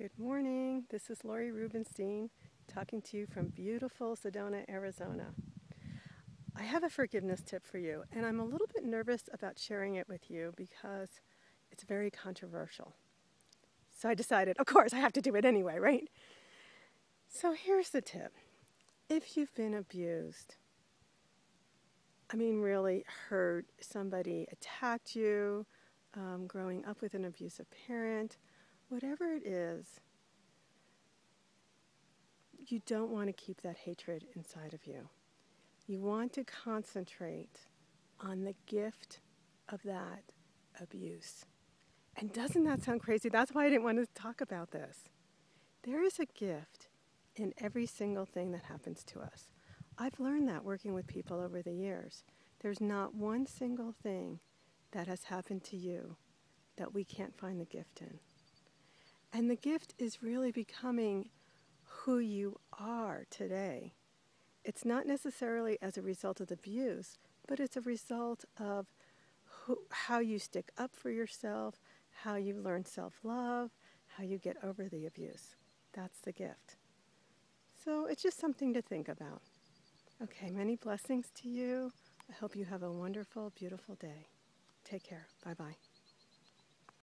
Good morning. This is Lori Rubenstein talking to you from beautiful Sedona, Arizona. I have a forgiveness tip for you, and I'm a little bit nervous about sharing it with you because it's very controversial. So I decided, of course, I have to do it anyway, right? So here's the tip if you've been abused, I mean, really hurt, somebody attacked you, um, growing up with an abusive parent, whatever it is, you don't want to keep that hatred inside of you. You want to concentrate on the gift of that abuse. And doesn't that sound crazy? That's why I didn't want to talk about this. There is a gift in every single thing that happens to us. I've learned that working with people over the years. There's not one single thing that has happened to you that we can't find the gift in. And the gift is really becoming who you are today. It's not necessarily as a result of the abuse, but it's a result of who, how you stick up for yourself, how you learn self love, how you get over the abuse. That's the gift. So it's just something to think about. Okay, many blessings to you. I hope you have a wonderful, beautiful day. Take care. Bye bye.